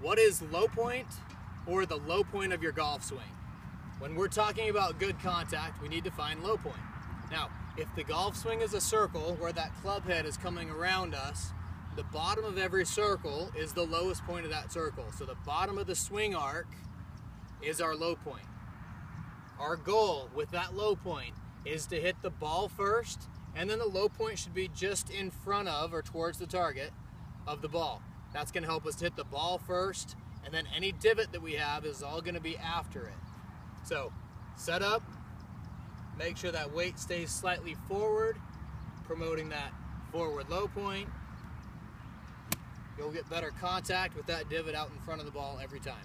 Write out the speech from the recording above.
what is low point or the low point of your golf swing? When we're talking about good contact, we need to find low point. Now, if the golf swing is a circle where that club head is coming around us, the bottom of every circle is the lowest point of that circle. So the bottom of the swing arc is our low point. Our goal with that low point is to hit the ball first, and then the low point should be just in front of or towards the target of the ball. That's going to help us hit the ball first, and then any divot that we have is all going to be after it. So, set up, make sure that weight stays slightly forward, promoting that forward low point. You'll get better contact with that divot out in front of the ball every time.